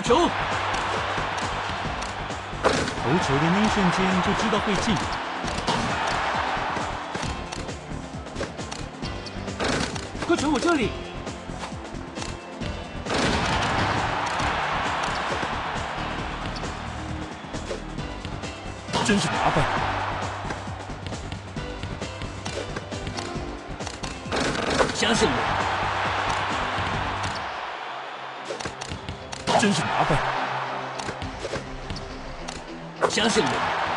球，投球的那一瞬间就知道会进。快传我这里！真是麻烦。相信我，真是麻烦。相信我。